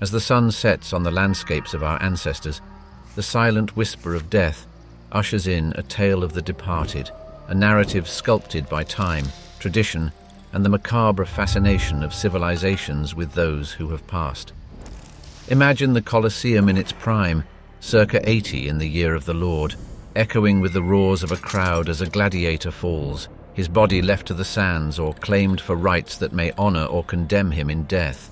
As the sun sets on the landscapes of our ancestors, the silent whisper of death ushers in a tale of the departed, a narrative sculpted by time, tradition, and the macabre fascination of civilizations with those who have passed. Imagine the Colosseum in its prime, circa 80 in the year of the Lord, echoing with the roars of a crowd as a gladiator falls, his body left to the sands or claimed for rites that may honor or condemn him in death.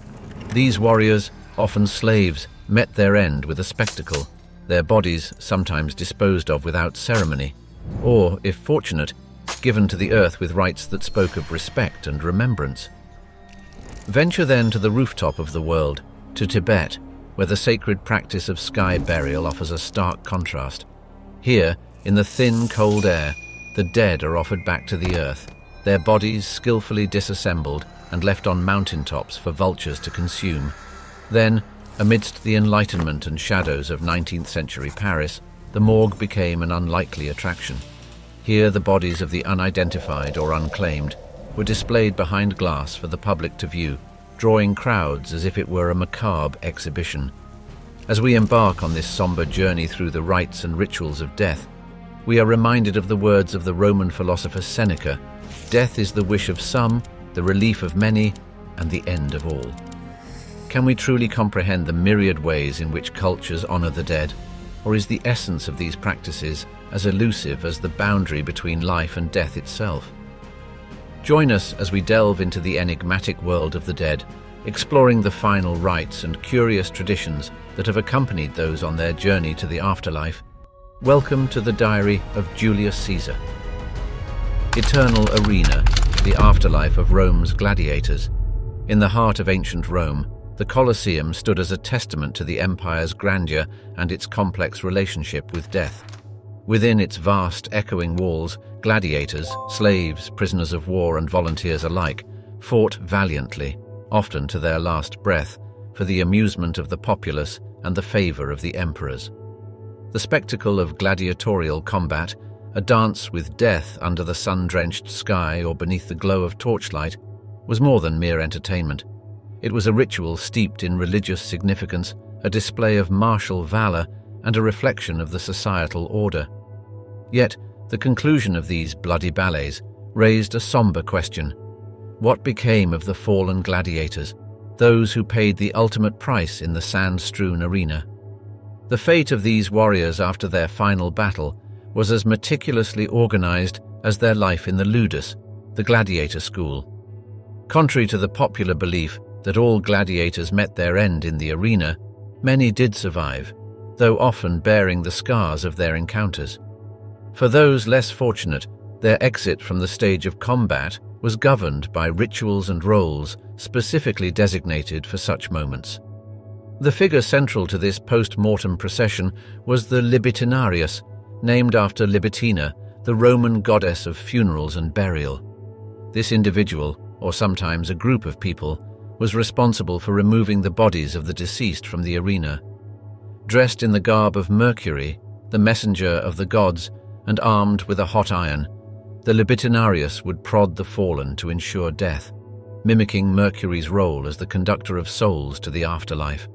These warriors, often slaves, met their end with a spectacle, their bodies sometimes disposed of without ceremony, or, if fortunate, given to the earth with rites that spoke of respect and remembrance. Venture then to the rooftop of the world, to Tibet, where the sacred practice of sky burial offers a stark contrast. Here, in the thin, cold air, the dead are offered back to the earth, their bodies skillfully disassembled and left on mountain tops for vultures to consume. Then, amidst the enlightenment and shadows of 19th century Paris, the morgue became an unlikely attraction. Here the bodies of the unidentified or unclaimed were displayed behind glass for the public to view, drawing crowds as if it were a macabre exhibition. As we embark on this somber journey through the rites and rituals of death, we are reminded of the words of the Roman philosopher Seneca, Death is the wish of some, the relief of many, and the end of all. Can we truly comprehend the myriad ways in which cultures honor the dead? Or is the essence of these practices as elusive as the boundary between life and death itself. Join us as we delve into the enigmatic world of the dead, exploring the final rites and curious traditions that have accompanied those on their journey to the afterlife. Welcome to the diary of Julius Caesar. Eternal Arena, the afterlife of Rome's gladiators. In the heart of ancient Rome, the Colosseum stood as a testament to the empire's grandeur and its complex relationship with death. Within its vast, echoing walls, gladiators, slaves, prisoners of war, and volunteers alike fought valiantly, often to their last breath, for the amusement of the populace and the favor of the emperors. The spectacle of gladiatorial combat, a dance with death under the sun-drenched sky or beneath the glow of torchlight, was more than mere entertainment. It was a ritual steeped in religious significance, a display of martial valor, and a reflection of the societal order. Yet, the conclusion of these bloody ballets raised a somber question. What became of the fallen gladiators, those who paid the ultimate price in the sand-strewn arena? The fate of these warriors after their final battle was as meticulously organized as their life in the Ludus, the gladiator school. Contrary to the popular belief that all gladiators met their end in the arena, many did survive, though often bearing the scars of their encounters. For those less fortunate, their exit from the stage of combat was governed by rituals and roles specifically designated for such moments. The figure central to this post-mortem procession was the Libitinarius, named after Libitina, the Roman goddess of funerals and burial. This individual, or sometimes a group of people, was responsible for removing the bodies of the deceased from the arena. Dressed in the garb of Mercury, the messenger of the gods, and armed with a hot iron, the Libitinarius would prod the fallen to ensure death, mimicking Mercury's role as the conductor of souls to the afterlife.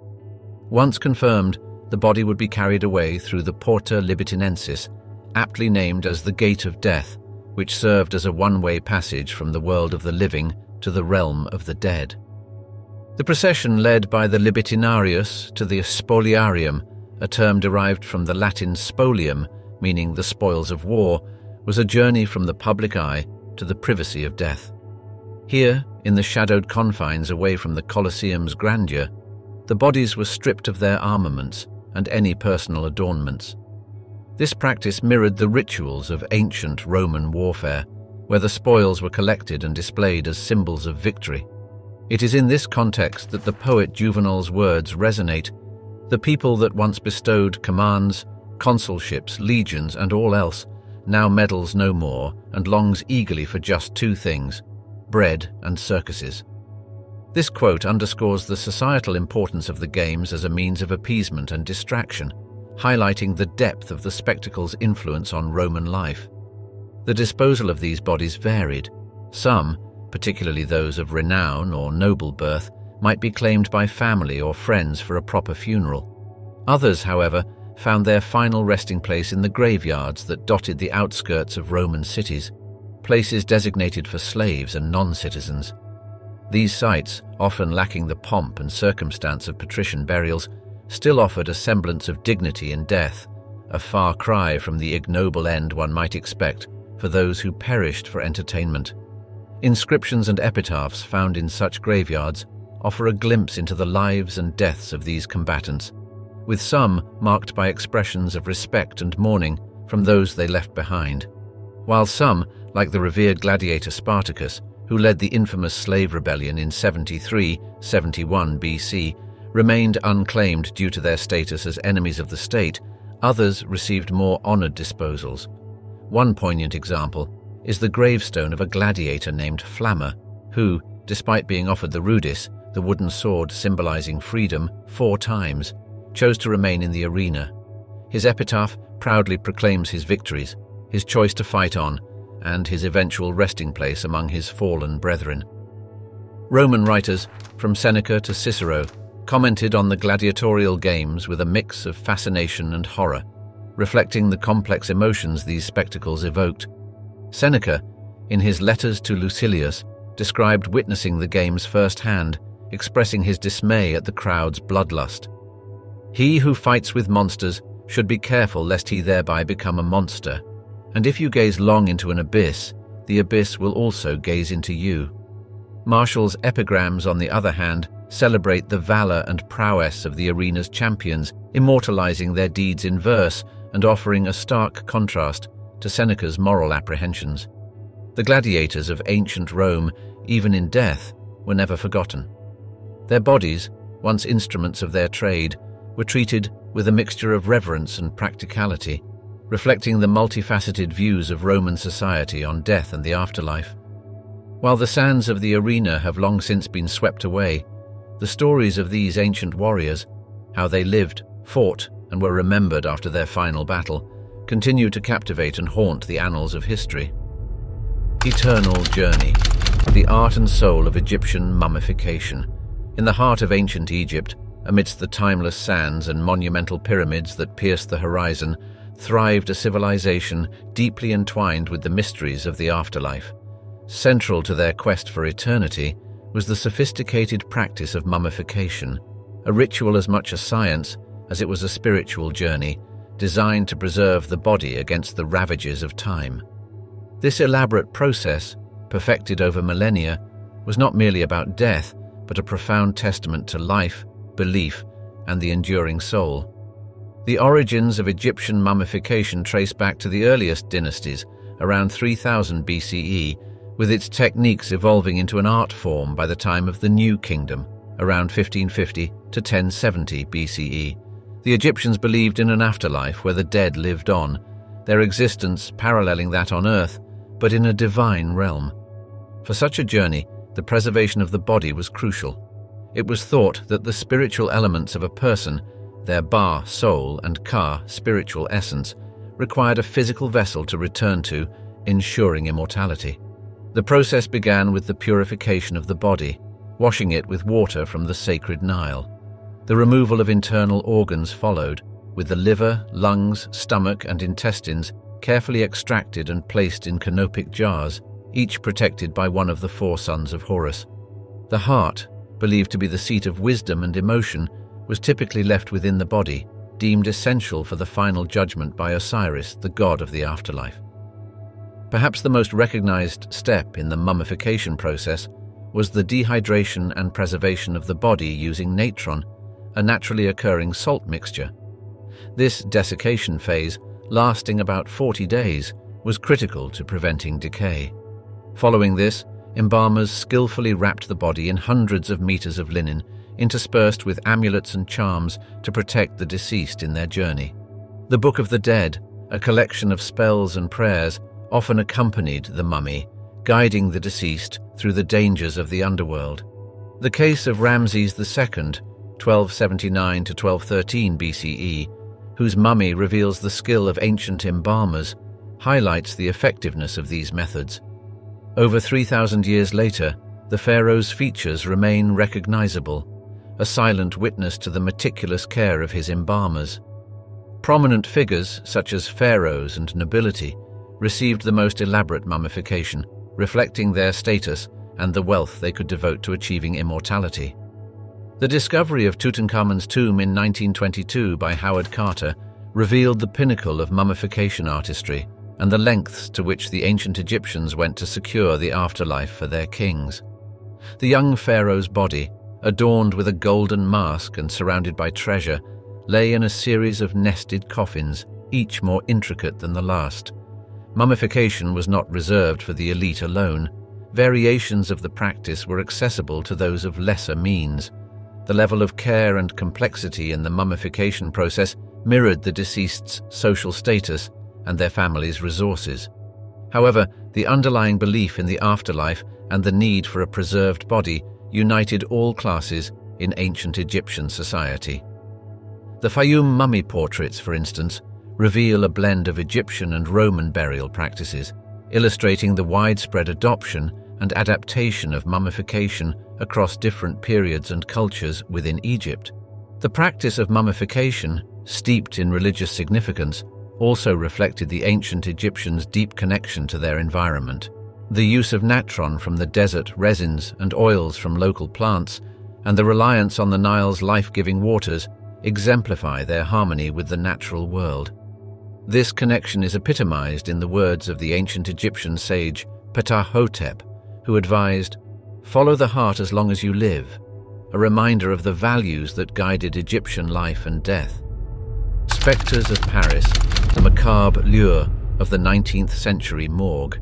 Once confirmed, the body would be carried away through the Porta Libitinensis, aptly named as the Gate of Death, which served as a one-way passage from the world of the living to the realm of the dead. The procession led by the Libitinarius to the Spoliarium, a term derived from the Latin spolium, meaning the spoils of war, was a journey from the public eye to the privacy of death. Here, in the shadowed confines away from the Colosseum's grandeur, the bodies were stripped of their armaments and any personal adornments. This practice mirrored the rituals of ancient Roman warfare, where the spoils were collected and displayed as symbols of victory. It is in this context that the poet Juvenal's words resonate. The people that once bestowed commands, consulships, legions, and all else, now meddles no more and longs eagerly for just two things bread and circuses. This quote underscores the societal importance of the games as a means of appeasement and distraction, highlighting the depth of the spectacle's influence on Roman life. The disposal of these bodies varied. Some, particularly those of renown or noble birth, might be claimed by family or friends for a proper funeral. Others, however, found their final resting place in the graveyards that dotted the outskirts of Roman cities, places designated for slaves and non-citizens. These sites, often lacking the pomp and circumstance of patrician burials, still offered a semblance of dignity in death, a far cry from the ignoble end one might expect for those who perished for entertainment. Inscriptions and epitaphs found in such graveyards offer a glimpse into the lives and deaths of these combatants, with some marked by expressions of respect and mourning from those they left behind, while some, like the revered gladiator Spartacus, who led the infamous slave rebellion in 73-71 BC, remained unclaimed due to their status as enemies of the state, others received more honored disposals. One poignant example is the gravestone of a gladiator named Flamma, who, despite being offered the rudis, the wooden sword symbolizing freedom, four times, chose to remain in the arena. His epitaph proudly proclaims his victories, his choice to fight on, and his eventual resting place among his fallen brethren. Roman writers, from Seneca to Cicero, commented on the gladiatorial games with a mix of fascination and horror, reflecting the complex emotions these spectacles evoked. Seneca, in his Letters to Lucilius, described witnessing the games firsthand, expressing his dismay at the crowd's bloodlust. He who fights with monsters should be careful lest he thereby become a monster, and if you gaze long into an abyss, the abyss will also gaze into you. Martial's epigrams, on the other hand, celebrate the valor and prowess of the arena's champions, immortalizing their deeds in verse and offering a stark contrast to Seneca's moral apprehensions. The gladiators of ancient Rome, even in death, were never forgotten. Their bodies, once instruments of their trade, were treated with a mixture of reverence and practicality, reflecting the multifaceted views of Roman society on death and the afterlife. While the sands of the arena have long since been swept away, the stories of these ancient warriors, how they lived, fought, and were remembered after their final battle, continue to captivate and haunt the annals of history. Eternal Journey, the art and soul of Egyptian mummification. In the heart of ancient Egypt, amidst the timeless sands and monumental pyramids that pierced the horizon, thrived a civilization deeply entwined with the mysteries of the afterlife. Central to their quest for eternity was the sophisticated practice of mummification, a ritual as much a science as it was a spiritual journey designed to preserve the body against the ravages of time. This elaborate process, perfected over millennia, was not merely about death, but a profound testament to life, belief, and the enduring soul. The origins of Egyptian mummification trace back to the earliest dynasties, around 3000 BCE, with its techniques evolving into an art form by the time of the New Kingdom, around 1550 to 1070 BCE. The Egyptians believed in an afterlife where the dead lived on, their existence paralleling that on earth, but in a divine realm. For such a journey, the preservation of the body was crucial. It was thought that the spiritual elements of a person their ba, soul, and ka, spiritual essence, required a physical vessel to return to, ensuring immortality. The process began with the purification of the body, washing it with water from the sacred Nile. The removal of internal organs followed, with the liver, lungs, stomach, and intestines carefully extracted and placed in canopic jars, each protected by one of the four sons of Horus. The heart, believed to be the seat of wisdom and emotion, was typically left within the body, deemed essential for the final judgment by Osiris, the god of the afterlife. Perhaps the most recognized step in the mummification process was the dehydration and preservation of the body using natron, a naturally occurring salt mixture. This desiccation phase, lasting about 40 days, was critical to preventing decay. Following this, embalmers skillfully wrapped the body in hundreds of meters of linen interspersed with amulets and charms to protect the deceased in their journey. The Book of the Dead, a collection of spells and prayers, often accompanied the mummy, guiding the deceased through the dangers of the underworld. The case of Ramses II, 1279 to 1213 BCE, whose mummy reveals the skill of ancient embalmers, highlights the effectiveness of these methods. Over 3,000 years later, the pharaoh's features remain recognizable, a silent witness to the meticulous care of his embalmers. Prominent figures, such as pharaohs and nobility, received the most elaborate mummification, reflecting their status and the wealth they could devote to achieving immortality. The discovery of Tutankhamun's tomb in 1922 by Howard Carter revealed the pinnacle of mummification artistry and the lengths to which the ancient Egyptians went to secure the afterlife for their kings. The young pharaoh's body, adorned with a golden mask and surrounded by treasure, lay in a series of nested coffins, each more intricate than the last. Mummification was not reserved for the elite alone. Variations of the practice were accessible to those of lesser means. The level of care and complexity in the mummification process mirrored the deceased's social status and their family's resources. However, the underlying belief in the afterlife and the need for a preserved body united all classes in ancient Egyptian society. The Fayum mummy portraits, for instance, reveal a blend of Egyptian and Roman burial practices, illustrating the widespread adoption and adaptation of mummification across different periods and cultures within Egypt. The practice of mummification, steeped in religious significance, also reflected the ancient Egyptians' deep connection to their environment. The use of natron from the desert, resins, and oils from local plants, and the reliance on the Nile's life-giving waters exemplify their harmony with the natural world. This connection is epitomized in the words of the ancient Egyptian sage Ptahhotep, who advised, Follow the heart as long as you live, a reminder of the values that guided Egyptian life and death. Spectres of Paris, the macabre lure of the 19th century morgue.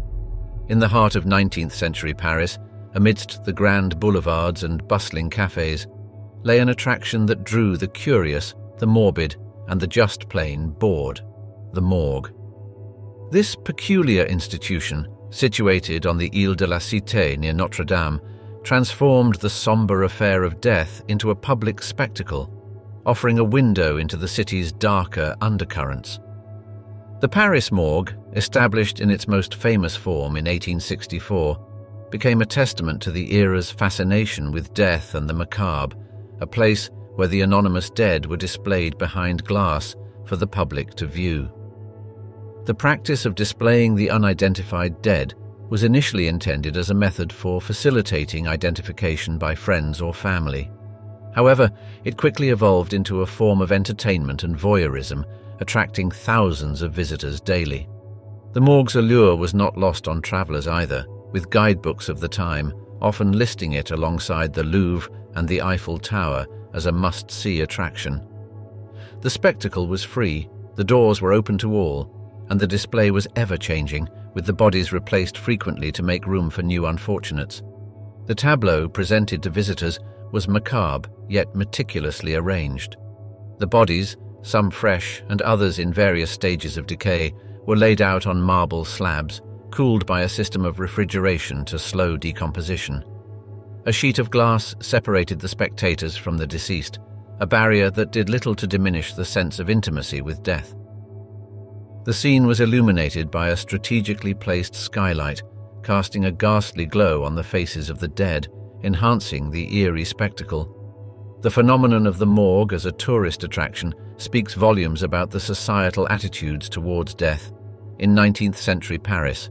In the heart of 19th century Paris, amidst the grand boulevards and bustling cafes, lay an attraction that drew the curious, the morbid, and the just plain bored, the morgue. This peculiar institution, situated on the Ile de la Cité near Notre Dame, transformed the sombre affair of death into a public spectacle, offering a window into the city's darker undercurrents. The Paris morgue, established in its most famous form in 1864, became a testament to the era's fascination with death and the macabre, a place where the anonymous dead were displayed behind glass for the public to view. The practice of displaying the unidentified dead was initially intended as a method for facilitating identification by friends or family. However, it quickly evolved into a form of entertainment and voyeurism, attracting thousands of visitors daily. The morgue's allure was not lost on travellers either, with guidebooks of the time often listing it alongside the Louvre and the Eiffel Tower as a must-see attraction. The spectacle was free, the doors were open to all, and the display was ever-changing, with the bodies replaced frequently to make room for new unfortunates. The tableau presented to visitors was macabre, yet meticulously arranged. The bodies, some fresh and others in various stages of decay, were laid out on marble slabs, cooled by a system of refrigeration to slow decomposition. A sheet of glass separated the spectators from the deceased, a barrier that did little to diminish the sense of intimacy with death. The scene was illuminated by a strategically placed skylight, casting a ghastly glow on the faces of the dead, enhancing the eerie spectacle. The phenomenon of the morgue as a tourist attraction speaks volumes about the societal attitudes towards death. In 19th century Paris,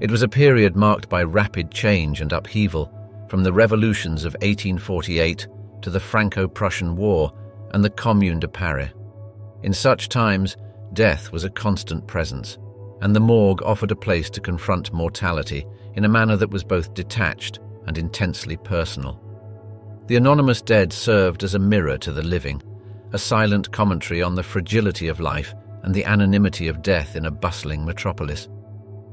it was a period marked by rapid change and upheaval, from the revolutions of 1848 to the Franco-Prussian War and the Commune de Paris. In such times, death was a constant presence, and the morgue offered a place to confront mortality in a manner that was both detached and intensely personal. The anonymous dead served as a mirror to the living, a silent commentary on the fragility of life and the anonymity of death in a bustling metropolis.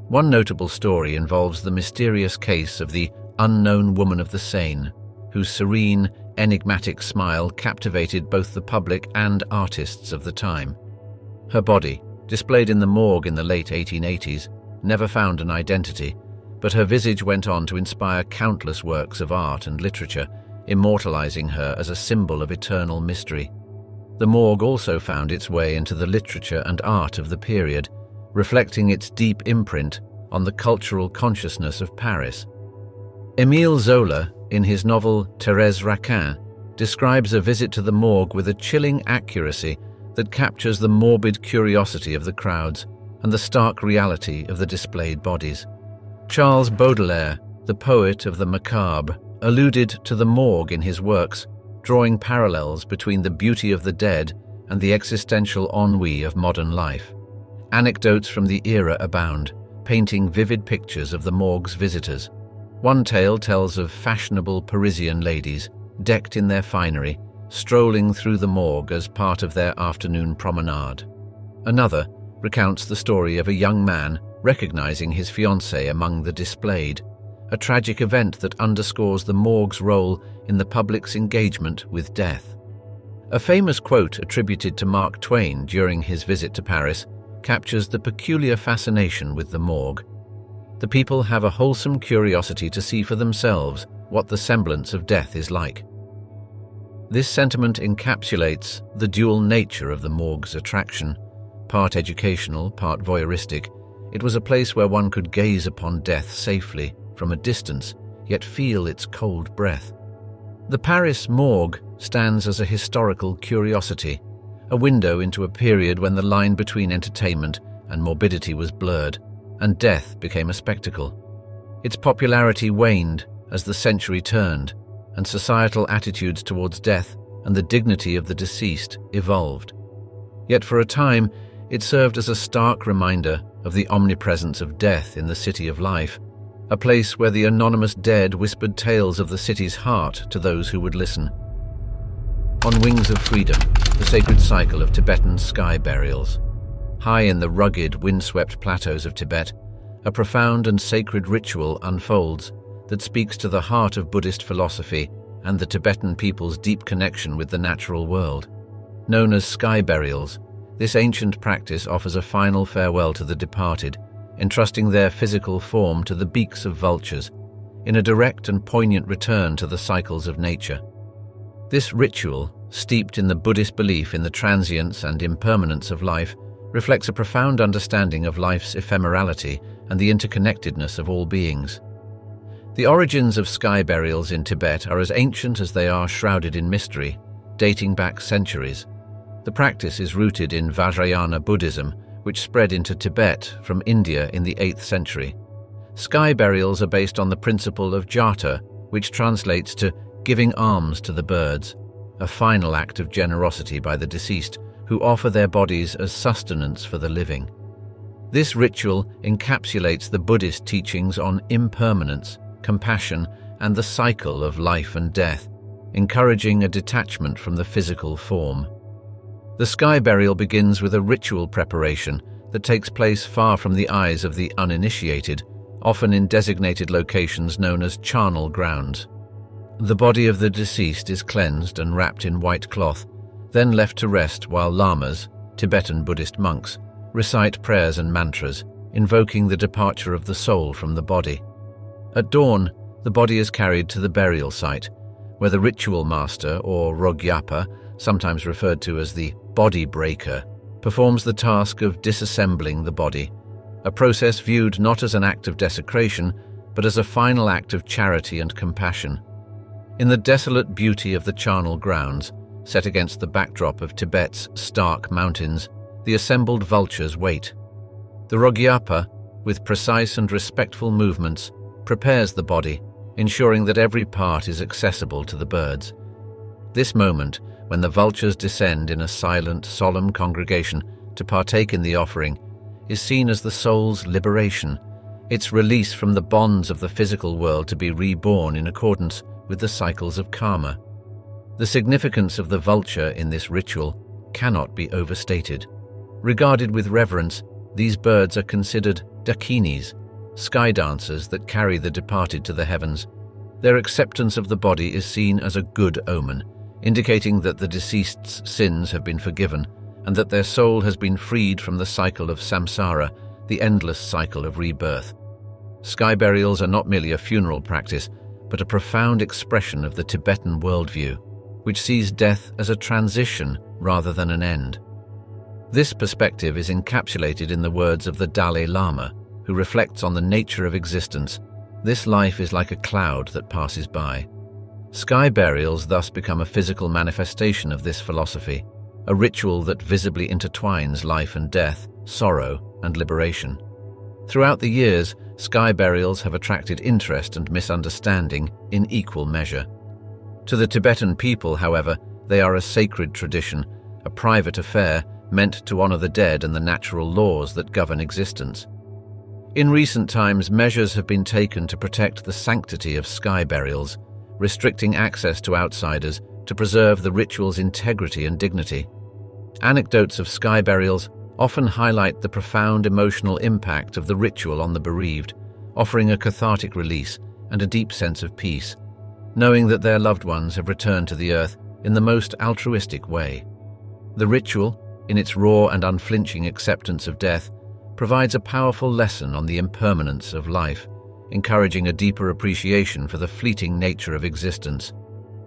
One notable story involves the mysterious case of the unknown woman of the Seine, whose serene, enigmatic smile captivated both the public and artists of the time. Her body, displayed in the morgue in the late 1880s, never found an identity, but her visage went on to inspire countless works of art and literature, immortalizing her as a symbol of eternal mystery. The morgue also found its way into the literature and art of the period, reflecting its deep imprint on the cultural consciousness of Paris. Émile Zola, in his novel Thérèse Raquin, describes a visit to the morgue with a chilling accuracy that captures the morbid curiosity of the crowds and the stark reality of the displayed bodies. Charles Baudelaire, the poet of the macabre, alluded to the morgue in his works, drawing parallels between the beauty of the dead and the existential ennui of modern life. Anecdotes from the era abound, painting vivid pictures of the morgue's visitors. One tale tells of fashionable Parisian ladies, decked in their finery, strolling through the morgue as part of their afternoon promenade. Another recounts the story of a young man recognizing his fiancée among the displayed, a tragic event that underscores the morgue's role in the public's engagement with death. A famous quote attributed to Mark Twain during his visit to Paris captures the peculiar fascination with the morgue. The people have a wholesome curiosity to see for themselves what the semblance of death is like. This sentiment encapsulates the dual nature of the morgue's attraction. Part educational, part voyeuristic, it was a place where one could gaze upon death safely, from a distance, yet feel its cold breath. The Paris morgue stands as a historical curiosity, a window into a period when the line between entertainment and morbidity was blurred, and death became a spectacle. Its popularity waned as the century turned, and societal attitudes towards death and the dignity of the deceased evolved. Yet for a time, it served as a stark reminder of the omnipresence of death in the city of life, a place where the anonymous dead whispered tales of the city's heart to those who would listen. On Wings of Freedom, the sacred cycle of Tibetan sky burials. High in the rugged, windswept plateaus of Tibet, a profound and sacred ritual unfolds that speaks to the heart of Buddhist philosophy and the Tibetan people's deep connection with the natural world. Known as sky burials, this ancient practice offers a final farewell to the departed, entrusting their physical form to the beaks of vultures, in a direct and poignant return to the cycles of nature. This ritual, steeped in the Buddhist belief in the transience and impermanence of life, reflects a profound understanding of life's ephemerality and the interconnectedness of all beings. The origins of sky burials in Tibet are as ancient as they are shrouded in mystery, dating back centuries. The practice is rooted in Vajrayana Buddhism, which spread into Tibet from India in the 8th century. Sky burials are based on the principle of jhator, which translates to giving alms to the birds, a final act of generosity by the deceased, who offer their bodies as sustenance for the living. This ritual encapsulates the Buddhist teachings on impermanence, compassion, and the cycle of life and death, encouraging a detachment from the physical form. The sky burial begins with a ritual preparation that takes place far from the eyes of the uninitiated, often in designated locations known as charnel grounds. The body of the deceased is cleansed and wrapped in white cloth, then left to rest while lamas, Tibetan Buddhist monks, recite prayers and mantras, invoking the departure of the soul from the body. At dawn, the body is carried to the burial site, where the ritual master, or Rogyapa, sometimes referred to as the body breaker, performs the task of disassembling the body, a process viewed not as an act of desecration, but as a final act of charity and compassion. In the desolate beauty of the charnel grounds, set against the backdrop of Tibet's stark mountains, the assembled vultures wait. The Rogyapa, with precise and respectful movements, prepares the body, ensuring that every part is accessible to the birds. This moment, when the vultures descend in a silent, solemn congregation to partake in the offering, is seen as the soul's liberation, its release from the bonds of the physical world to be reborn in accordance with the cycles of karma. The significance of the vulture in this ritual cannot be overstated. Regarded with reverence, these birds are considered dakinis, sky dancers that carry the departed to the heavens. Their acceptance of the body is seen as a good omen, indicating that the deceased's sins have been forgiven and that their soul has been freed from the cycle of samsara, the endless cycle of rebirth. Sky burials are not merely a funeral practice, but a profound expression of the Tibetan worldview, which sees death as a transition rather than an end. This perspective is encapsulated in the words of the Dalai Lama, who reflects on the nature of existence, This life is like a cloud that passes by. Sky burials thus become a physical manifestation of this philosophy, a ritual that visibly intertwines life and death, sorrow and liberation. Throughout the years, sky burials have attracted interest and misunderstanding in equal measure. To the Tibetan people, however, they are a sacred tradition, a private affair meant to honor the dead and the natural laws that govern existence. In recent times, measures have been taken to protect the sanctity of sky burials, restricting access to outsiders to preserve the ritual's integrity and dignity. Anecdotes of sky burials often highlight the profound emotional impact of the ritual on the bereaved, offering a cathartic release and a deep sense of peace, knowing that their loved ones have returned to the earth in the most altruistic way. The ritual, in its raw and unflinching acceptance of death, provides a powerful lesson on the impermanence of life encouraging a deeper appreciation for the fleeting nature of existence.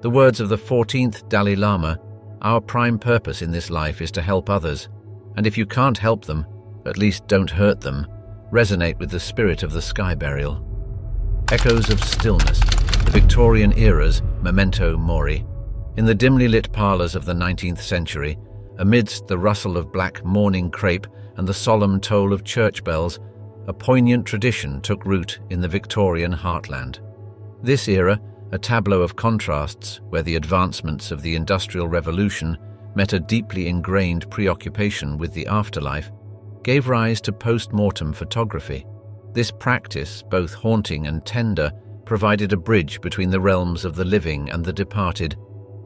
The words of the 14th Dalai Lama Our prime purpose in this life is to help others, and if you can't help them, at least don't hurt them, resonate with the spirit of the sky burial. Echoes of stillness, the Victorian era's memento mori. In the dimly lit parlours of the 19th century, amidst the rustle of black mourning crepe and the solemn toll of church bells, a poignant tradition took root in the Victorian heartland. This era, a tableau of contrasts where the advancements of the Industrial Revolution met a deeply ingrained preoccupation with the afterlife, gave rise to post-mortem photography. This practice, both haunting and tender, provided a bridge between the realms of the living and the departed,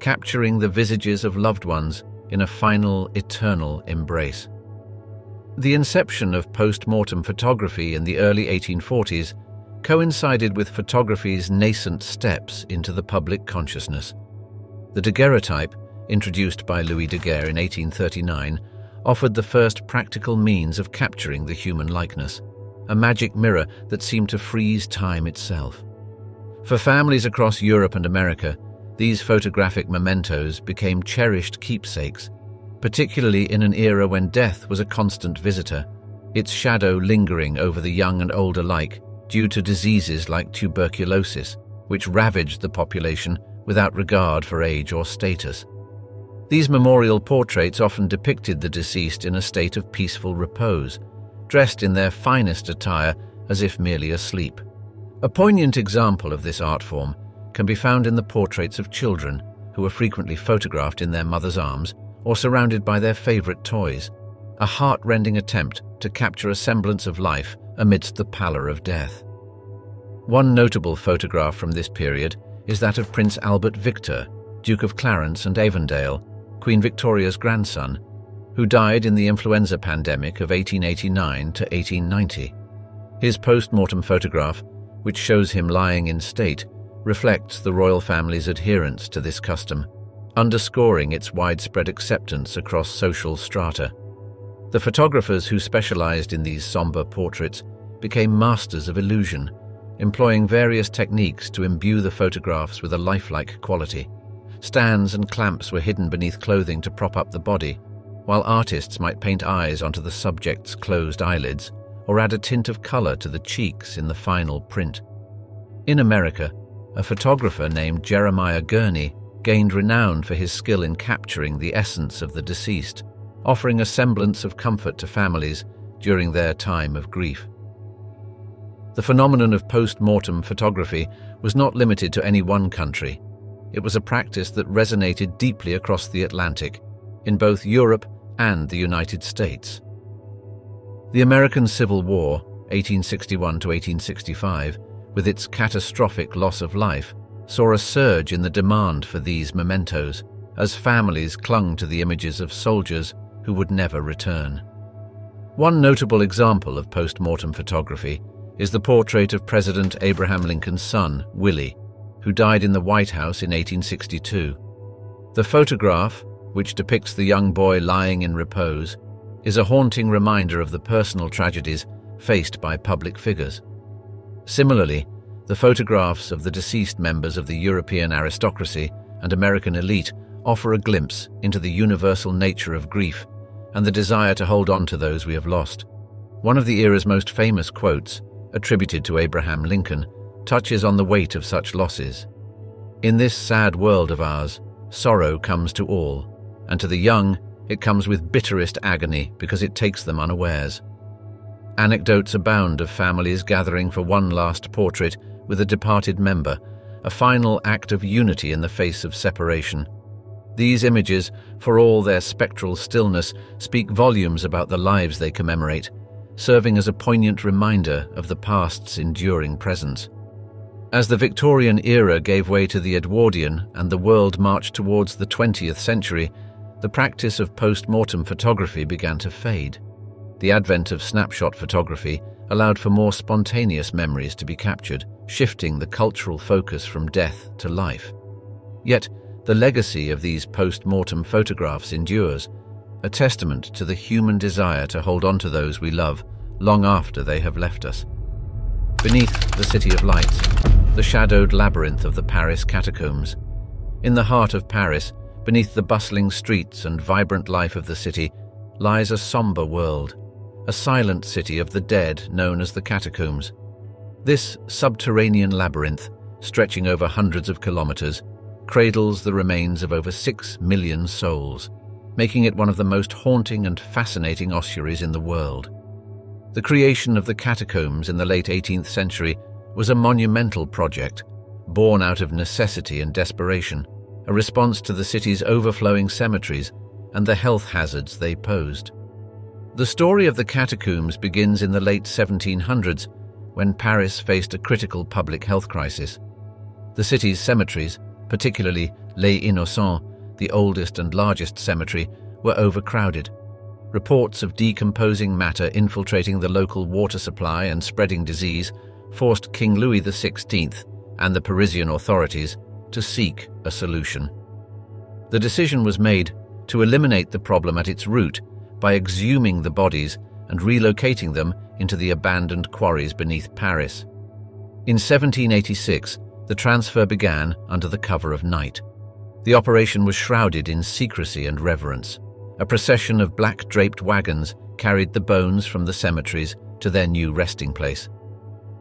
capturing the visages of loved ones in a final, eternal embrace. The inception of post-mortem photography in the early 1840s coincided with photography's nascent steps into the public consciousness. The daguerreotype, introduced by Louis Daguerre in 1839, offered the first practical means of capturing the human likeness, a magic mirror that seemed to freeze time itself. For families across Europe and America, these photographic mementos became cherished keepsakes particularly in an era when death was a constant visitor, its shadow lingering over the young and old alike due to diseases like tuberculosis, which ravaged the population without regard for age or status. These memorial portraits often depicted the deceased in a state of peaceful repose, dressed in their finest attire as if merely asleep. A poignant example of this art form can be found in the portraits of children who are frequently photographed in their mother's arms or surrounded by their favorite toys, a heart-rending attempt to capture a semblance of life amidst the pallor of death. One notable photograph from this period is that of Prince Albert Victor, Duke of Clarence and Avondale, Queen Victoria's grandson, who died in the influenza pandemic of 1889 to 1890. His post-mortem photograph, which shows him lying in state, reflects the royal family's adherence to this custom underscoring its widespread acceptance across social strata. The photographers who specialized in these somber portraits became masters of illusion, employing various techniques to imbue the photographs with a lifelike quality. Stands and clamps were hidden beneath clothing to prop up the body, while artists might paint eyes onto the subject's closed eyelids or add a tint of color to the cheeks in the final print. In America, a photographer named Jeremiah Gurney gained renown for his skill in capturing the essence of the deceased, offering a semblance of comfort to families during their time of grief. The phenomenon of post-mortem photography was not limited to any one country. It was a practice that resonated deeply across the Atlantic, in both Europe and the United States. The American Civil War, 1861 to 1865, with its catastrophic loss of life, saw a surge in the demand for these mementos as families clung to the images of soldiers who would never return. One notable example of post-mortem photography is the portrait of President Abraham Lincoln's son, Willie, who died in the White House in 1862. The photograph, which depicts the young boy lying in repose, is a haunting reminder of the personal tragedies faced by public figures. Similarly, the photographs of the deceased members of the European aristocracy and American elite offer a glimpse into the universal nature of grief and the desire to hold on to those we have lost. One of the era's most famous quotes, attributed to Abraham Lincoln, touches on the weight of such losses. In this sad world of ours, sorrow comes to all, and to the young, it comes with bitterest agony because it takes them unawares. Anecdotes abound of families gathering for one last portrait with a departed member, a final act of unity in the face of separation. These images, for all their spectral stillness, speak volumes about the lives they commemorate, serving as a poignant reminder of the past's enduring presence. As the Victorian era gave way to the Edwardian and the world marched towards the 20th century, the practice of post-mortem photography began to fade. The advent of snapshot photography allowed for more spontaneous memories to be captured, shifting the cultural focus from death to life. Yet, the legacy of these post-mortem photographs endures, a testament to the human desire to hold on to those we love long after they have left us. Beneath the City of Lights, the shadowed labyrinth of the Paris catacombs. In the heart of Paris, beneath the bustling streets and vibrant life of the city, lies a somber world, a silent city of the dead known as the catacombs. This subterranean labyrinth, stretching over hundreds of kilometers, cradles the remains of over six million souls, making it one of the most haunting and fascinating ossuaries in the world. The creation of the catacombs in the late 18th century was a monumental project, born out of necessity and desperation, a response to the city's overflowing cemeteries and the health hazards they posed. The story of the catacombs begins in the late 1700s when Paris faced a critical public health crisis. The city's cemeteries, particularly Les Innocents, the oldest and largest cemetery, were overcrowded. Reports of decomposing matter infiltrating the local water supply and spreading disease forced King Louis XVI and the Parisian authorities to seek a solution. The decision was made to eliminate the problem at its root by exhuming the bodies and relocating them into the abandoned quarries beneath Paris. In 1786, the transfer began under the cover of night. The operation was shrouded in secrecy and reverence. A procession of black-draped wagons carried the bones from the cemeteries to their new resting place.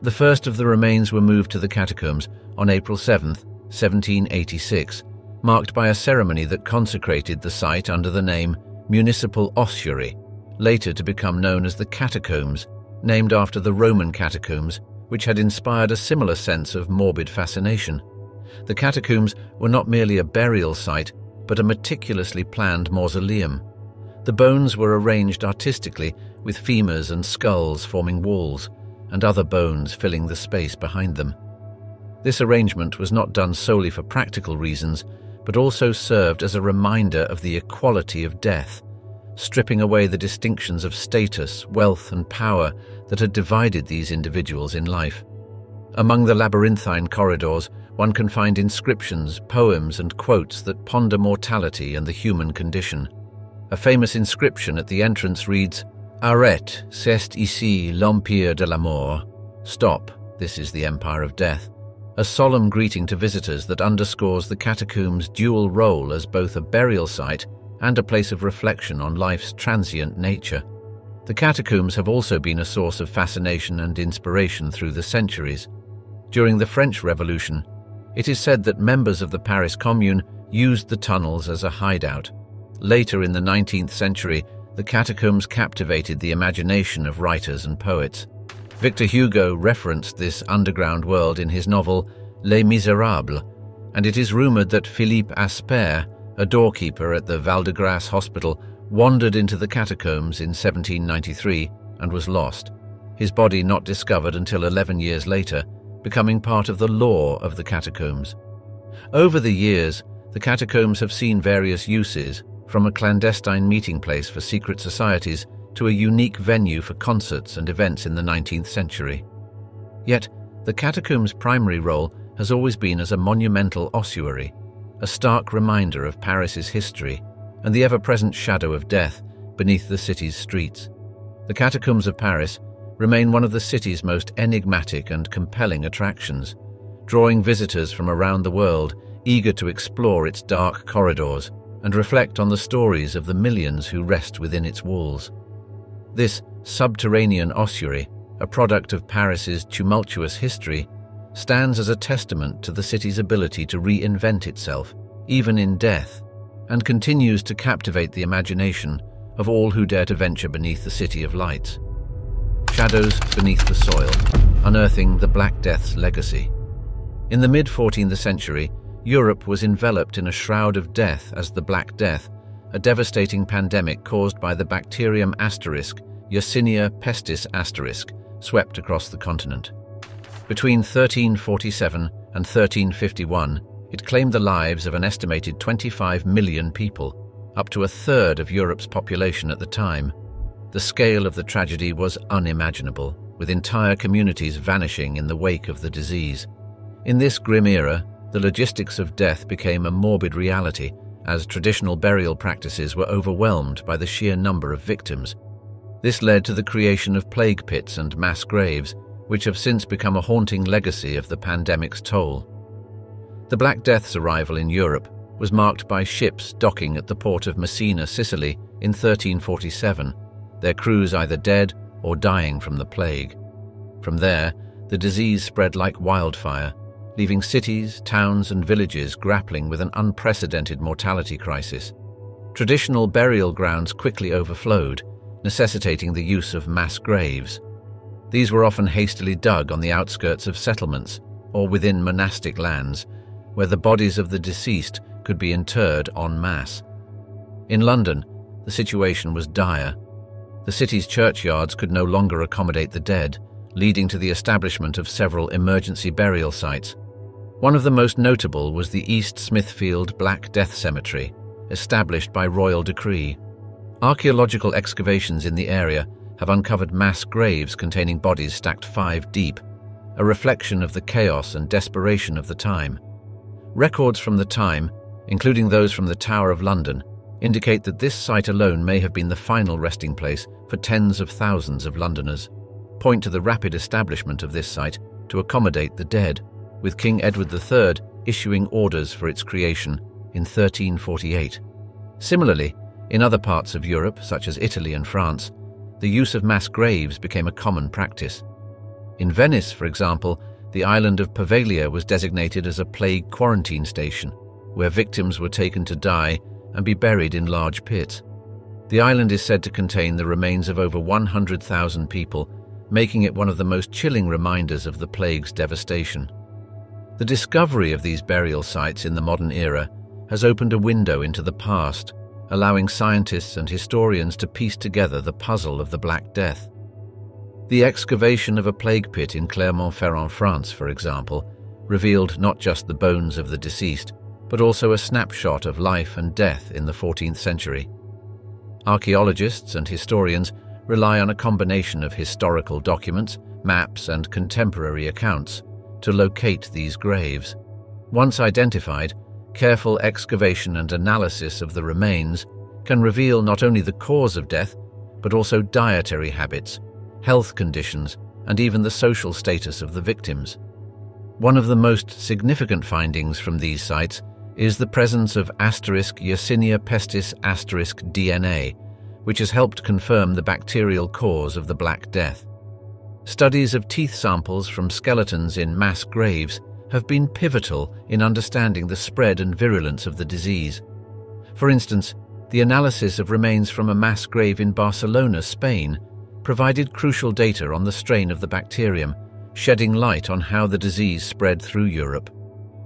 The first of the remains were moved to the catacombs on April 7, 1786, marked by a ceremony that consecrated the site under the name Municipal Ossuary, later to become known as the Catacombs, named after the Roman catacombs, which had inspired a similar sense of morbid fascination. The catacombs were not merely a burial site, but a meticulously planned mausoleum. The bones were arranged artistically, with femurs and skulls forming walls, and other bones filling the space behind them. This arrangement was not done solely for practical reasons, but also served as a reminder of the equality of death, stripping away the distinctions of status, wealth, and power that had divided these individuals in life. Among the labyrinthine corridors, one can find inscriptions, poems, and quotes that ponder mortality and the human condition. A famous inscription at the entrance reads, Arrête, c'est ici l'empire de la mort. Stop, this is the empire of death. A solemn greeting to visitors that underscores the catacomb's dual role as both a burial site and a place of reflection on life's transient nature. The catacombs have also been a source of fascination and inspiration through the centuries. During the French Revolution, it is said that members of the Paris Commune used the tunnels as a hideout. Later in the 19th century, the catacombs captivated the imagination of writers and poets. Victor Hugo referenced this underground world in his novel Les Miserables, and it is rumored that Philippe Aspairt, a doorkeeper at the Val de Grace Hospital, wandered into the catacombs in 1793 and was lost, his body not discovered until 11 years later, becoming part of the lore of the catacombs. Over the years, the catacombs have seen various uses, from a clandestine meeting place for secret societies to a unique venue for concerts and events in the 19th century. Yet, the catacombs' primary role has always been as a monumental ossuary, a stark reminder of Paris's history and the ever-present shadow of death beneath the city's streets. The catacombs of Paris remain one of the city's most enigmatic and compelling attractions, drawing visitors from around the world eager to explore its dark corridors and reflect on the stories of the millions who rest within its walls. This subterranean ossuary, a product of Paris's tumultuous history, stands as a testament to the city's ability to reinvent itself, even in death, and continues to captivate the imagination of all who dare to venture beneath the City of Lights. Shadows beneath the soil, unearthing the Black Death's legacy. In the mid-14th century, Europe was enveloped in a shroud of death as the Black Death, a devastating pandemic caused by the bacterium asterisk, Yersinia pestis asterisk, swept across the continent. Between 1347 and 1351, it claimed the lives of an estimated 25 million people, up to a third of Europe's population at the time. The scale of the tragedy was unimaginable, with entire communities vanishing in the wake of the disease. In this grim era, the logistics of death became a morbid reality as traditional burial practices were overwhelmed by the sheer number of victims. This led to the creation of plague pits and mass graves, which have since become a haunting legacy of the pandemic's toll. The Black Death's arrival in Europe was marked by ships docking at the port of Messina, Sicily, in 1347, their crews either dead or dying from the plague. From there, the disease spread like wildfire, leaving cities, towns, and villages grappling with an unprecedented mortality crisis. Traditional burial grounds quickly overflowed, necessitating the use of mass graves. These were often hastily dug on the outskirts of settlements or within monastic lands, where the bodies of the deceased could be interred en masse. In London, the situation was dire. The city's churchyards could no longer accommodate the dead, leading to the establishment of several emergency burial sites. One of the most notable was the East Smithfield Black Death Cemetery, established by royal decree. Archaeological excavations in the area have uncovered mass graves containing bodies stacked five deep, a reflection of the chaos and desperation of the time. Records from the time, including those from the Tower of London, indicate that this site alone may have been the final resting place for tens of thousands of Londoners, point to the rapid establishment of this site to accommodate the dead with King Edward III issuing orders for its creation in 1348. Similarly, in other parts of Europe, such as Italy and France, the use of mass graves became a common practice. In Venice, for example, the island of Poveglia was designated as a plague quarantine station, where victims were taken to die and be buried in large pits. The island is said to contain the remains of over 100,000 people, making it one of the most chilling reminders of the plague's devastation. The discovery of these burial sites in the modern era has opened a window into the past, allowing scientists and historians to piece together the puzzle of the Black Death. The excavation of a plague pit in Clermont-Ferrand, France, for example, revealed not just the bones of the deceased, but also a snapshot of life and death in the 14th century. Archaeologists and historians rely on a combination of historical documents, maps, and contemporary accounts to locate these graves. Once identified, careful excavation and analysis of the remains can reveal not only the cause of death, but also dietary habits, health conditions, and even the social status of the victims. One of the most significant findings from these sites is the presence of asterisk Yersinia pestis asterisk DNA, which has helped confirm the bacterial cause of the Black Death. Studies of teeth samples from skeletons in mass graves have been pivotal in understanding the spread and virulence of the disease. For instance, the analysis of remains from a mass grave in Barcelona, Spain, provided crucial data on the strain of the bacterium, shedding light on how the disease spread through Europe.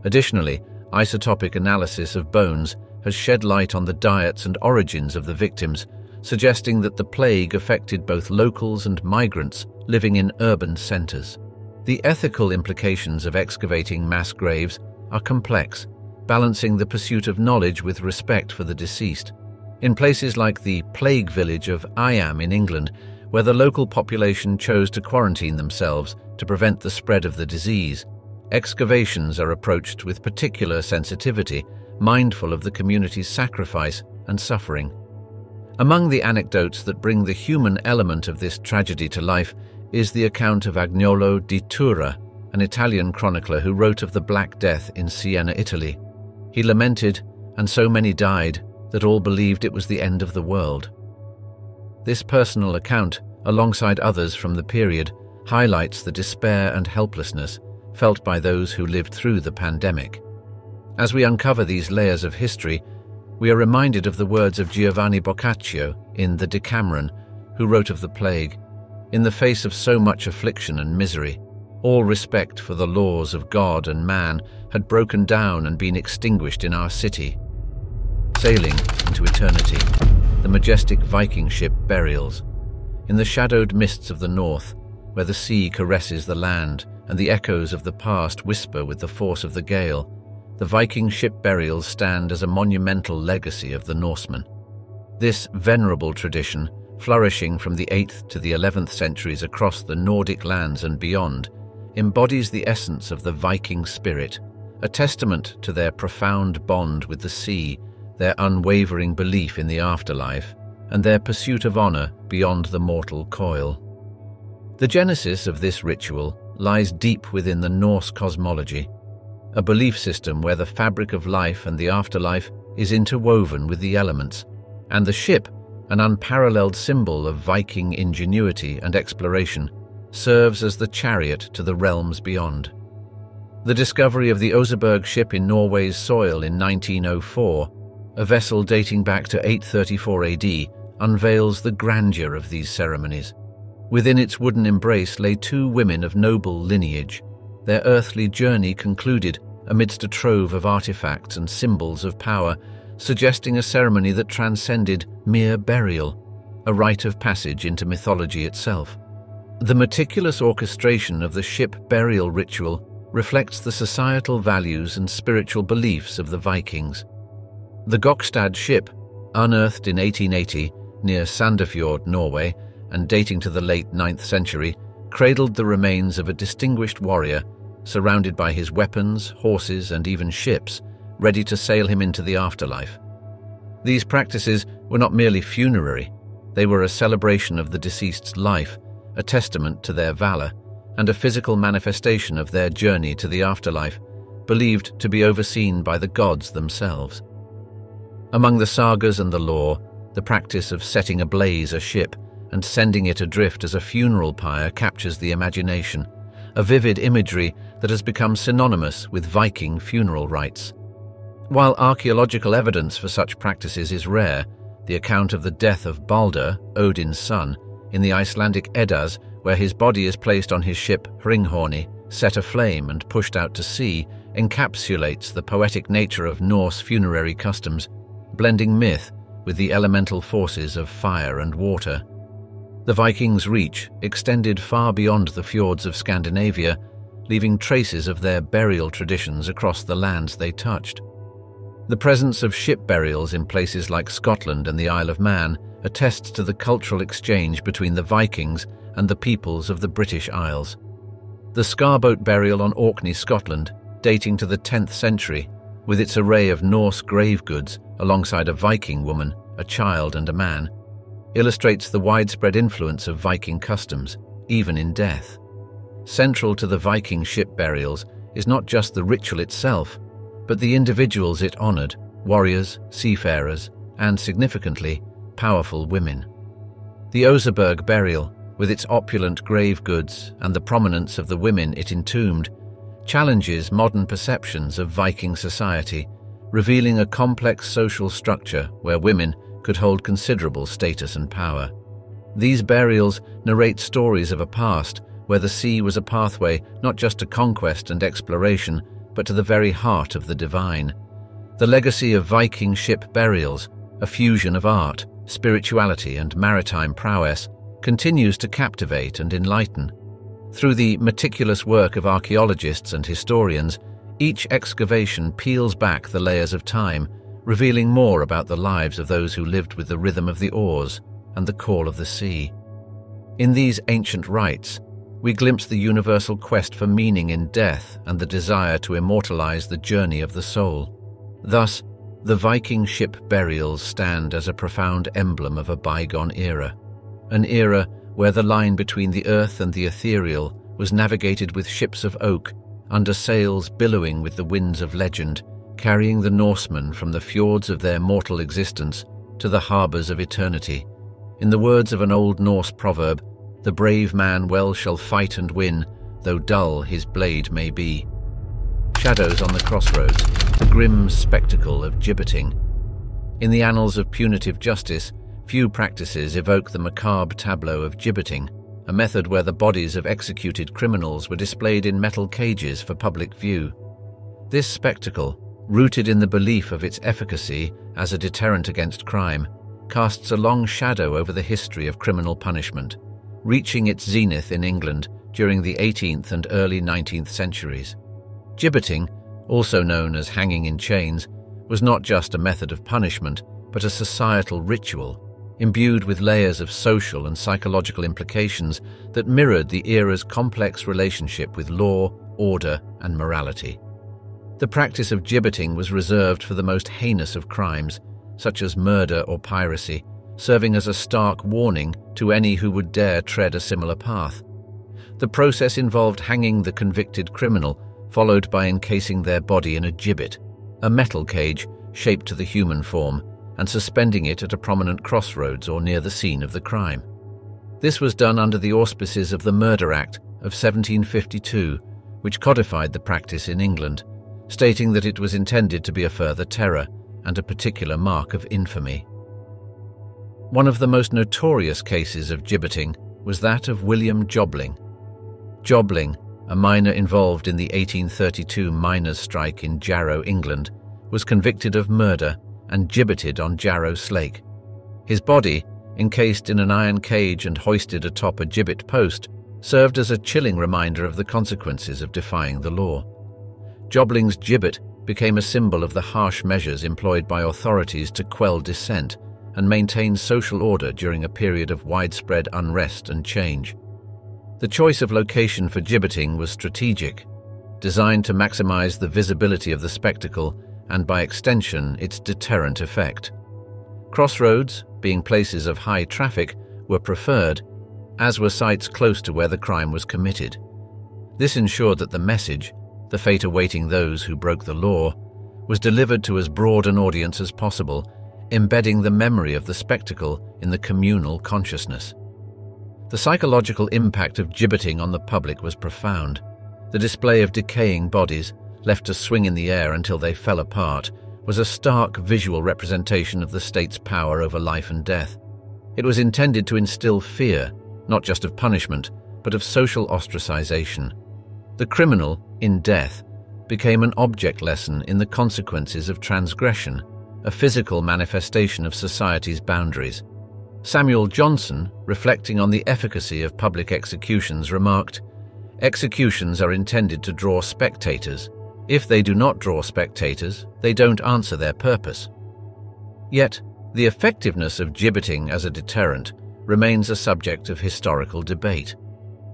Additionally, isotopic analysis of bones has shed light on the diets and origins of the victims, suggesting that the plague affected both locals and migrants living in urban centres. The ethical implications of excavating mass graves are complex, balancing the pursuit of knowledge with respect for the deceased. In places like the plague village of Eyam in England, where the local population chose to quarantine themselves to prevent the spread of the disease, excavations are approached with particular sensitivity, mindful of the community's sacrifice and suffering. Among the anecdotes that bring the human element of this tragedy to life is the account of Agnolo di Tura, an Italian chronicler who wrote of the Black Death in Siena, Italy. He lamented, and so many died, that all believed it was the end of the world. This personal account, alongside others from the period, highlights the despair and helplessness felt by those who lived through the pandemic. As we uncover these layers of history, we are reminded of the words of Giovanni Boccaccio in The Decameron, who wrote of the plague. In the face of so much affliction and misery, all respect for the laws of God and man had broken down and been extinguished in our city. Sailing into eternity, the majestic Viking ship Burials. In the shadowed mists of the north, where the sea caresses the land and the echoes of the past whisper with the force of the gale, the Viking ship burials stand as a monumental legacy of the Norsemen. This venerable tradition, flourishing from the 8th to the 11th centuries across the Nordic lands and beyond, embodies the essence of the Viking spirit, a testament to their profound bond with the sea, their unwavering belief in the afterlife, and their pursuit of honor beyond the mortal coil. The genesis of this ritual lies deep within the Norse cosmology, a belief system where the fabric of life and the afterlife is interwoven with the elements, and the ship, an unparalleled symbol of Viking ingenuity and exploration, serves as the chariot to the realms beyond. The discovery of the Oseberg ship in Norway's soil in 1904, a vessel dating back to 834 AD, unveils the grandeur of these ceremonies. Within its wooden embrace lay two women of noble lineage, their earthly journey concluded amidst a trove of artifacts and symbols of power, suggesting a ceremony that transcended mere burial, a rite of passage into mythology itself. The meticulous orchestration of the ship burial ritual reflects the societal values and spiritual beliefs of the Vikings. The Gokstad ship, unearthed in 1880 near Sandefjord, Norway, and dating to the late 9th century, cradled the remains of a distinguished warrior, surrounded by his weapons, horses, and even ships, ready to sail him into the afterlife. These practices were not merely funerary, they were a celebration of the deceased's life, a testament to their valor, and a physical manifestation of their journey to the afterlife, believed to be overseen by the gods themselves. Among the sagas and the lore, the practice of setting ablaze a ship and sending it adrift as a funeral pyre captures the imagination, a vivid imagery that has become synonymous with Viking funeral rites. While archaeological evidence for such practices is rare, the account of the death of Balder, Odin's son, in the Icelandic Eddas, where his body is placed on his ship Hringhorni, set aflame and pushed out to sea, encapsulates the poetic nature of Norse funerary customs, blending myth with the elemental forces of fire and water. The Vikings' reach extended far beyond the fjords of Scandinavia, leaving traces of their burial traditions across the lands they touched. The presence of ship burials in places like Scotland and the Isle of Man attests to the cultural exchange between the Vikings and the peoples of the British Isles. The Scarboat burial on Orkney, Scotland, dating to the 10th century, with its array of Norse grave goods alongside a Viking woman, a child and a man, illustrates the widespread influence of Viking customs, even in death. Central to the Viking ship burials is not just the ritual itself, but the individuals it honored, warriors, seafarers, and significantly, powerful women. The Oseberg burial, with its opulent grave goods and the prominence of the women it entombed, challenges modern perceptions of Viking society, revealing a complex social structure where women could hold considerable status and power. These burials narrate stories of a past where the sea was a pathway not just to conquest and exploration, but to the very heart of the divine. The legacy of Viking ship burials, a fusion of art, spirituality, and maritime prowess, continues to captivate and enlighten. Through the meticulous work of archaeologists and historians, each excavation peels back the layers of time revealing more about the lives of those who lived with the rhythm of the oars and the call of the sea. In these ancient rites, we glimpse the universal quest for meaning in death and the desire to immortalize the journey of the soul. Thus, the Viking ship burials stand as a profound emblem of a bygone era, an era where the line between the earth and the ethereal was navigated with ships of oak, under sails billowing with the winds of legend, carrying the Norsemen from the fjords of their mortal existence to the harbours of eternity. In the words of an old Norse proverb, the brave man well shall fight and win, though dull his blade may be. Shadows on the crossroads, the grim spectacle of gibbeting. In the annals of punitive justice, few practices evoke the macabre tableau of gibbeting, a method where the bodies of executed criminals were displayed in metal cages for public view. This spectacle, rooted in the belief of its efficacy as a deterrent against crime, casts a long shadow over the history of criminal punishment, reaching its zenith in England during the 18th and early 19th centuries. Gibbeting, also known as hanging in chains, was not just a method of punishment, but a societal ritual, imbued with layers of social and psychological implications that mirrored the era's complex relationship with law, order, and morality. The practice of gibbeting was reserved for the most heinous of crimes, such as murder or piracy, serving as a stark warning to any who would dare tread a similar path. The process involved hanging the convicted criminal, followed by encasing their body in a gibbet, a metal cage shaped to the human form, and suspending it at a prominent crossroads or near the scene of the crime. This was done under the auspices of the Murder Act of 1752, which codified the practice in England, stating that it was intended to be a further terror and a particular mark of infamy. One of the most notorious cases of gibbeting was that of William Jobling. Jobling, a miner involved in the 1832 miners' strike in Jarrow, England, was convicted of murder and gibbeted on Jarrow Slake. His body, encased in an iron cage and hoisted atop a gibbet post, served as a chilling reminder of the consequences of defying the law. Jobling's gibbet became a symbol of the harsh measures employed by authorities to quell dissent and maintain social order during a period of widespread unrest and change. The choice of location for gibbeting was strategic, designed to maximize the visibility of the spectacle and by extension its deterrent effect. Crossroads, being places of high traffic, were preferred, as were sites close to where the crime was committed. This ensured that the message, the fate awaiting those who broke the law, was delivered to as broad an audience as possible, embedding the memory of the spectacle in the communal consciousness. The psychological impact of gibbeting on the public was profound. The display of decaying bodies, left to swing in the air until they fell apart, was a stark visual representation of the state's power over life and death. It was intended to instill fear, not just of punishment, but of social ostracization. The criminal, in death, became an object lesson in the consequences of transgression, a physical manifestation of society's boundaries. Samuel Johnson, reflecting on the efficacy of public executions, remarked, Executions are intended to draw spectators, if they do not draw spectators, they don't answer their purpose. Yet, the effectiveness of gibbeting as a deterrent remains a subject of historical debate.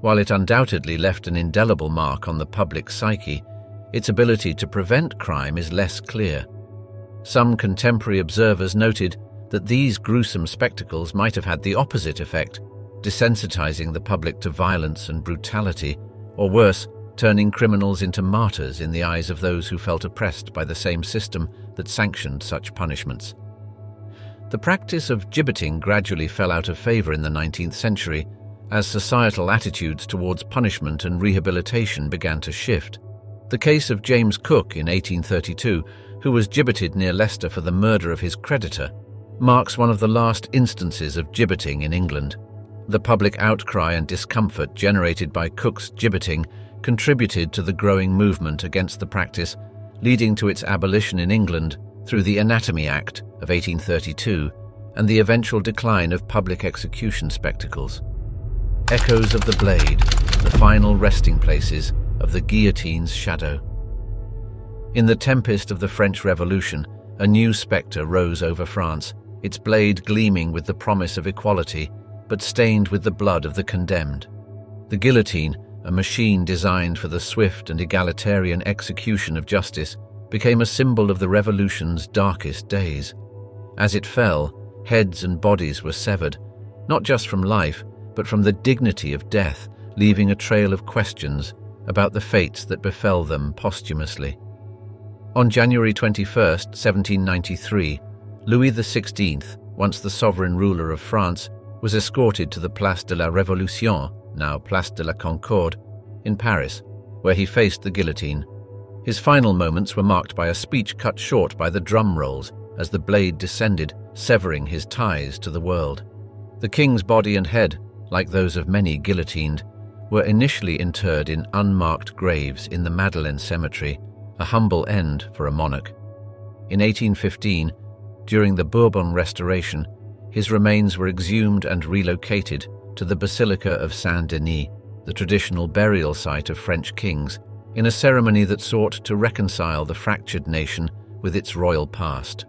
While it undoubtedly left an indelible mark on the public psyche, its ability to prevent crime is less clear. Some contemporary observers noted that these gruesome spectacles might have had the opposite effect, desensitizing the public to violence and brutality, or worse, turning criminals into martyrs in the eyes of those who felt oppressed by the same system that sanctioned such punishments. The practice of gibbeting gradually fell out of favor in the 19th century as societal attitudes towards punishment and rehabilitation began to shift. The case of James Cook in 1832, who was gibbeted near Leicester for the murder of his creditor, marks one of the last instances of gibbeting in England. The public outcry and discomfort generated by Cook's gibbeting contributed to the growing movement against the practice, leading to its abolition in England through the Anatomy Act of 1832 and the eventual decline of public execution spectacles. Echoes of the blade, the final resting places of the guillotine's shadow. In the tempest of the French Revolution, a new spectre rose over France, its blade gleaming with the promise of equality, but stained with the blood of the condemned. The guillotine, a machine designed for the swift and egalitarian execution of justice, became a symbol of the revolution's darkest days. As it fell, heads and bodies were severed, not just from life, but from the dignity of death, leaving a trail of questions about the fates that befell them posthumously. On January 21, 1793, Louis XVI, once the sovereign ruler of France, was escorted to the Place de la Révolution now Place de la Concorde, in Paris, where he faced the guillotine. His final moments were marked by a speech cut short by the drum rolls as the blade descended, severing his ties to the world. The king's body and head, like those of many guillotined, were initially interred in unmarked graves in the Madeleine Cemetery, a humble end for a monarch. In 1815, during the Bourbon Restoration, his remains were exhumed and relocated to the Basilica of Saint Denis, the traditional burial site of French kings, in a ceremony that sought to reconcile the fractured nation with its royal past.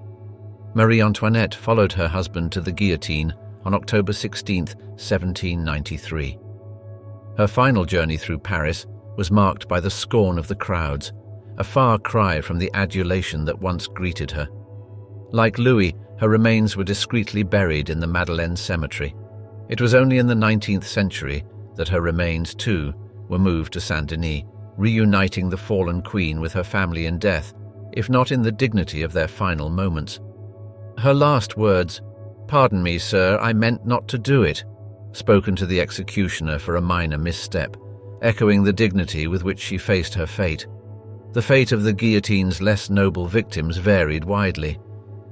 Marie Antoinette followed her husband to the guillotine on October 16, 1793. Her final journey through Paris was marked by the scorn of the crowds, a far cry from the adulation that once greeted her. Like Louis, her remains were discreetly buried in the Madeleine Cemetery. It was only in the 19th century that her remains, too, were moved to Saint Denis, reuniting the fallen queen with her family in death, if not in the dignity of their final moments. Her last words, Pardon me, sir, I meant not to do it, spoken to the executioner for a minor misstep, echoing the dignity with which she faced her fate. The fate of the guillotine's less noble victims varied widely.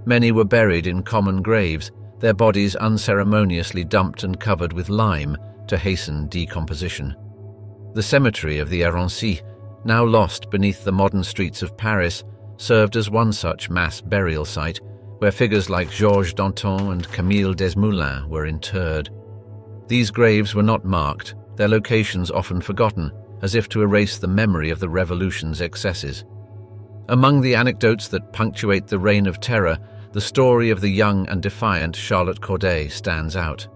Many were buried in common graves, their bodies unceremoniously dumped and covered with lime to hasten decomposition. The cemetery of the Errancis, now lost beneath the modern streets of Paris, served as one such mass burial site where figures like Georges Danton and Camille Desmoulins were interred. These graves were not marked, their locations often forgotten, as if to erase the memory of the revolution's excesses. Among the anecdotes that punctuate the reign of terror, the story of the young and defiant Charlotte Corday stands out.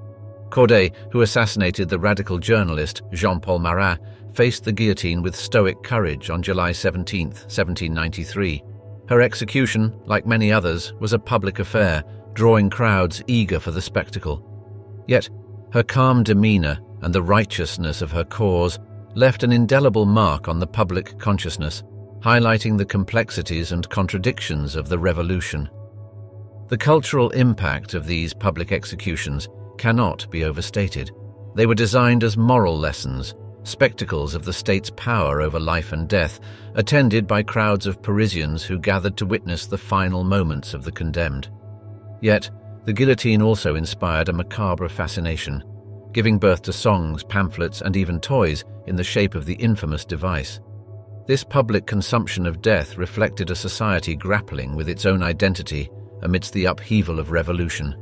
Corday, who assassinated the radical journalist Jean-Paul Marat, faced the guillotine with stoic courage on July 17, 1793. Her execution, like many others, was a public affair, drawing crowds eager for the spectacle. Yet, her calm demeanour and the righteousness of her cause left an indelible mark on the public consciousness, highlighting the complexities and contradictions of the revolution. The cultural impact of these public executions cannot be overstated. They were designed as moral lessons, spectacles of the state's power over life and death, attended by crowds of Parisians who gathered to witness the final moments of the condemned. Yet, the guillotine also inspired a macabre fascination, giving birth to songs, pamphlets, and even toys in the shape of the infamous device. This public consumption of death reflected a society grappling with its own identity amidst the upheaval of revolution.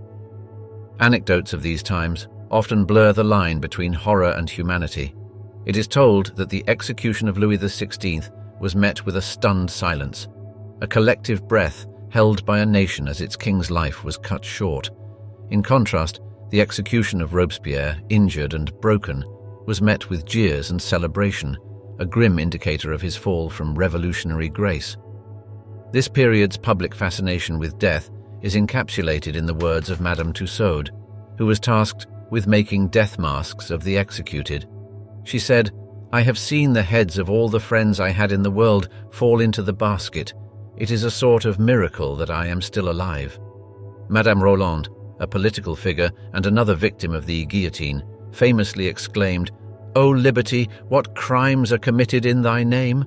Anecdotes of these times often blur the line between horror and humanity, it is told that the execution of Louis XVI was met with a stunned silence, a collective breath held by a nation as its king's life was cut short. In contrast, the execution of Robespierre, injured and broken, was met with jeers and celebration, a grim indicator of his fall from revolutionary grace. This period's public fascination with death is encapsulated in the words of Madame Tussaud, who was tasked with making death masks of the executed she said, I have seen the heads of all the friends I had in the world fall into the basket. It is a sort of miracle that I am still alive. Madame Roland, a political figure and another victim of the guillotine, famously exclaimed, O liberty, what crimes are committed in thy name?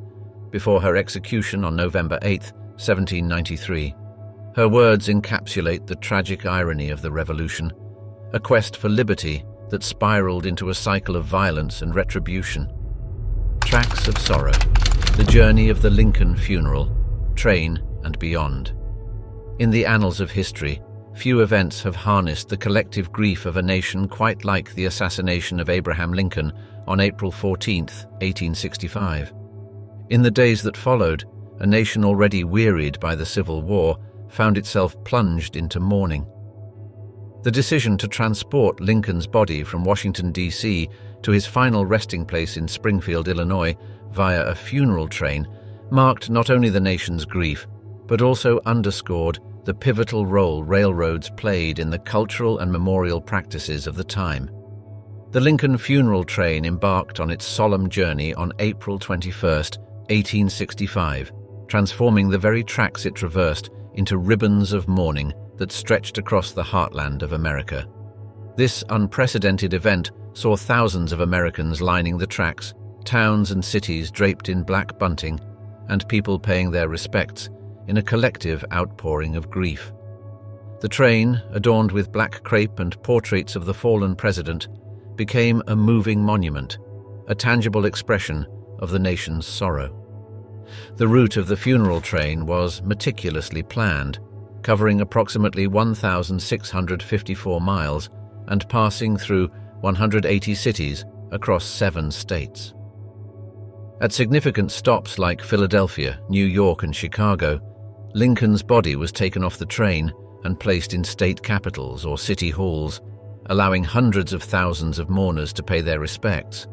before her execution on November 8, 1793. Her words encapsulate the tragic irony of the revolution, a quest for liberty that spiraled into a cycle of violence and retribution. Tracks of Sorrow, the journey of the Lincoln funeral, train and beyond. In the annals of history, few events have harnessed the collective grief of a nation quite like the assassination of Abraham Lincoln on April 14, 1865. In the days that followed, a nation already wearied by the Civil War found itself plunged into mourning. The decision to transport Lincoln's body from Washington, D.C. to his final resting place in Springfield, Illinois, via a funeral train, marked not only the nation's grief, but also underscored the pivotal role railroads played in the cultural and memorial practices of the time. The Lincoln funeral train embarked on its solemn journey on April 21, 1865, transforming the very tracks it traversed into ribbons of mourning that stretched across the heartland of America. This unprecedented event saw thousands of Americans lining the tracks, towns and cities draped in black bunting, and people paying their respects in a collective outpouring of grief. The train, adorned with black crepe and portraits of the fallen president, became a moving monument, a tangible expression of the nation's sorrow. The route of the funeral train was meticulously planned, covering approximately 1,654 miles and passing through 180 cities across seven states. At significant stops like Philadelphia, New York, and Chicago, Lincoln's body was taken off the train and placed in state capitals or city halls, allowing hundreds of thousands of mourners to pay their respects.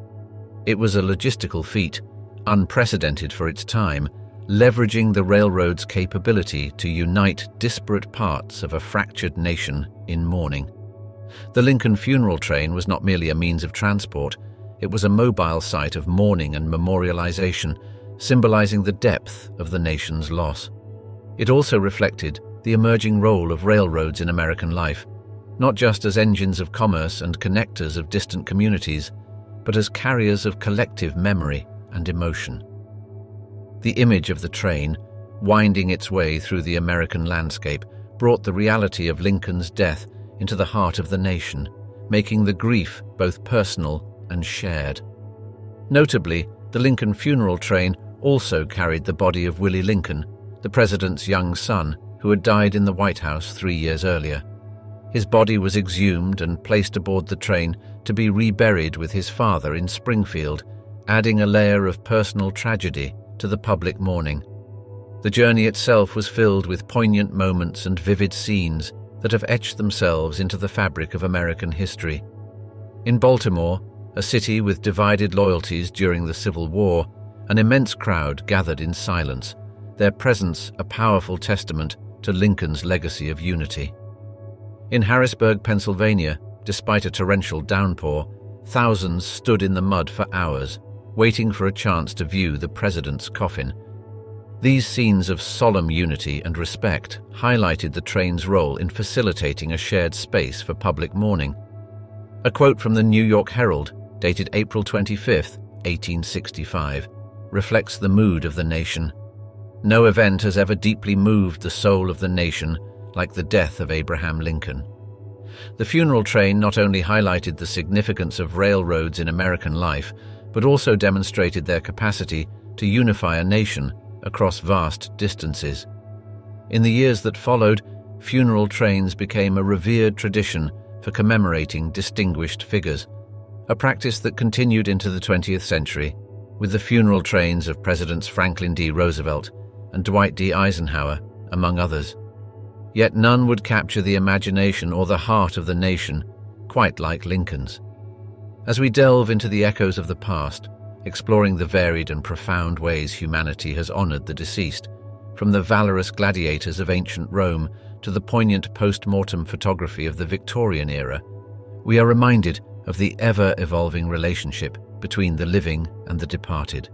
It was a logistical feat, unprecedented for its time, leveraging the railroad's capability to unite disparate parts of a fractured nation in mourning. The Lincoln funeral train was not merely a means of transport, it was a mobile site of mourning and memorialization, symbolizing the depth of the nation's loss. It also reflected the emerging role of railroads in American life, not just as engines of commerce and connectors of distant communities, but as carriers of collective memory and emotion. The image of the train, winding its way through the American landscape, brought the reality of Lincoln's death into the heart of the nation, making the grief both personal and shared. Notably, the Lincoln funeral train also carried the body of Willie Lincoln, the president's young son, who had died in the White House three years earlier. His body was exhumed and placed aboard the train to be reburied with his father in Springfield, adding a layer of personal tragedy to the public mourning. The journey itself was filled with poignant moments and vivid scenes that have etched themselves into the fabric of American history. In Baltimore, a city with divided loyalties during the Civil War, an immense crowd gathered in silence, their presence a powerful testament to Lincoln's legacy of unity. In Harrisburg, Pennsylvania, despite a torrential downpour, thousands stood in the mud for hours, waiting for a chance to view the president's coffin. These scenes of solemn unity and respect highlighted the train's role in facilitating a shared space for public mourning. A quote from the New York Herald, dated April 25, 1865, reflects the mood of the nation. No event has ever deeply moved the soul of the nation like the death of Abraham Lincoln. The funeral train not only highlighted the significance of railroads in American life, but also demonstrated their capacity to unify a nation across vast distances. In the years that followed, funeral trains became a revered tradition for commemorating distinguished figures, a practice that continued into the 20th century with the funeral trains of Presidents Franklin D. Roosevelt and Dwight D. Eisenhower, among others. Yet none would capture the imagination or the heart of the nation quite like Lincoln's. As we delve into the echoes of the past, exploring the varied and profound ways humanity has honored the deceased, from the valorous gladiators of ancient Rome to the poignant post-mortem photography of the Victorian era, we are reminded of the ever-evolving relationship between the living and the departed.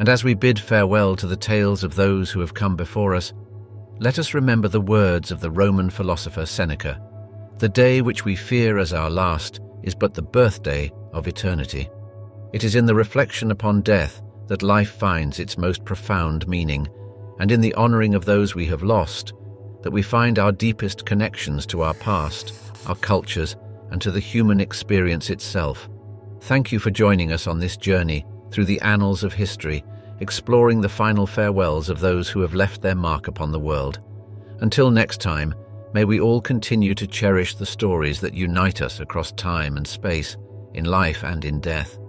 And as we bid farewell to the tales of those who have come before us, let us remember the words of the Roman philosopher Seneca, the day which we fear as our last is but the birthday of eternity. It is in the reflection upon death that life finds its most profound meaning, and in the honouring of those we have lost, that we find our deepest connections to our past, our cultures, and to the human experience itself. Thank you for joining us on this journey through the annals of history, exploring the final farewells of those who have left their mark upon the world. Until next time, may we all continue to cherish the stories that unite us across time and space, in life and in death.